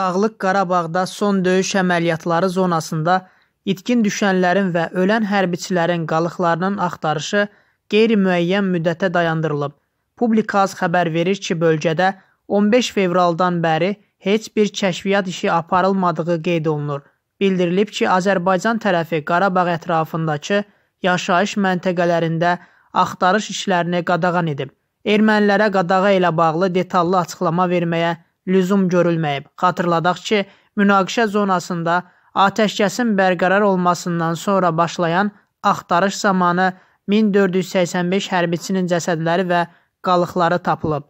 Dağlıq Qarabağda son döyüş əməliyyatları zonasında itkin düşənlərin və ölən hərbiçilərin qalıqlarının axtarışı qeyri-müəyyən müddətə dayandırılıb. Publikaz xəbər verir ki, bölgədə 15 fevraldan bəri heç bir kəşfiyyat işi aparılmadığı qeyd olunur. Bildirilib ki, Azərbaycan tərəfi Qarabağ ətrafındakı yaşayış məntəqələrində axtarış işlərini qadağan edib. Ermənilərə qadağa ilə bağlı detallı açıqlama verməyə lüzum görülməyib. Xatırladaq ki, münaqişə zonasında atəşkəsin bərqərar olmasından sonra başlayan axtarış zamanı 1485 hərbiçinin cəsədləri və qalıqları tapılıb.